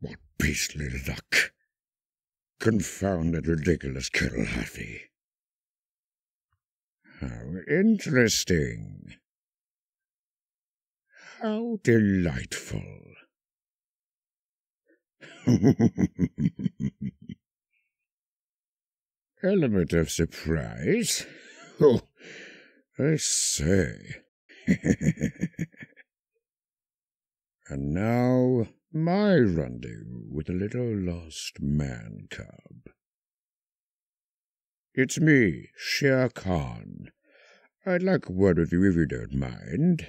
What beastly luck! Confounded ridiculous Colonel Hathi. How interesting. How delightful. Element of surprise? Oh, I say. and now my rendezvous with a little lost man cub. It's me, Shere Khan. I'd like a word with you if you don't mind.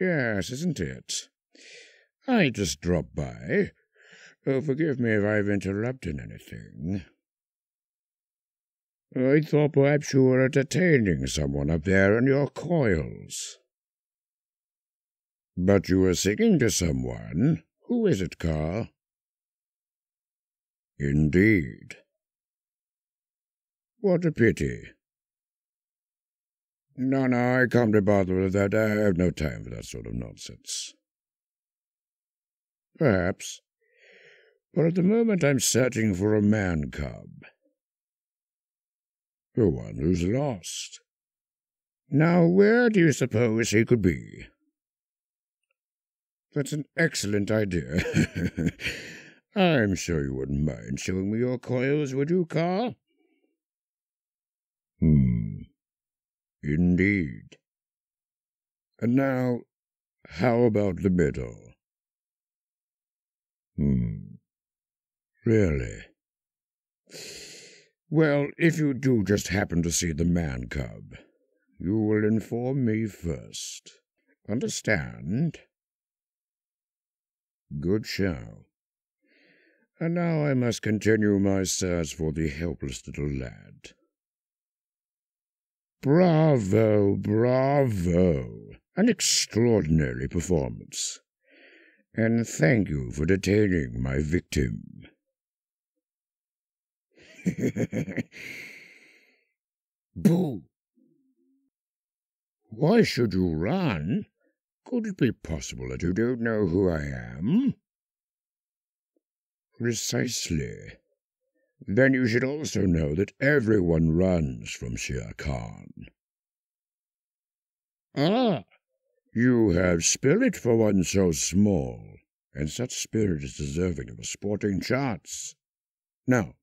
Yes, isn't it? I just dropped by. Oh, forgive me if I've interrupted anything. I thought perhaps you were entertaining someone up there in your coils. But you were singing to someone. Who is it, Kaa? Indeed. What a pity. No, no, I can't be bothered with that. I have no time for that sort of nonsense. Perhaps. But at the moment I'm searching for a man cub. The one who's lost. Now, where do you suppose he could be? That's an excellent idea. I'm sure you wouldn't mind showing me your coils, would you, Kaa? Hmm. Indeed. And now, how about the middle? Hmm. Really? Well, if you do just happen to see the man cub, you will inform me first. Understand? Good show. And now I must continue my search for the helpless little lad. Bravo, bravo! An extraordinary performance. And thank you for detaining my victim. Boo! Why should you run? Could it be possible that you don't know who I am? Precisely. Then you should also know that everyone runs from Shere Khan. Ah, you have spirit for one so small, and such spirit is deserving of a sporting chance. Now,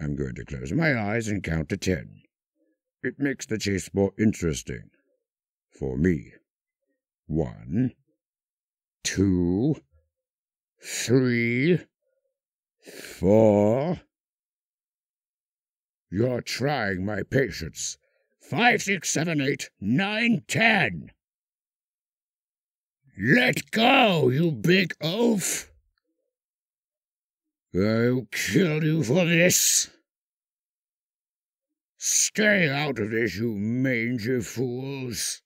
I'm going to close my eyes and count to ten. It makes the chase more interesting. For me. One, two, three, four. You're trying my patience. Five, six, seven, eight, nine, ten. Let go, you big oaf! I'll kill you for this. Stay out of this, you mangy fools.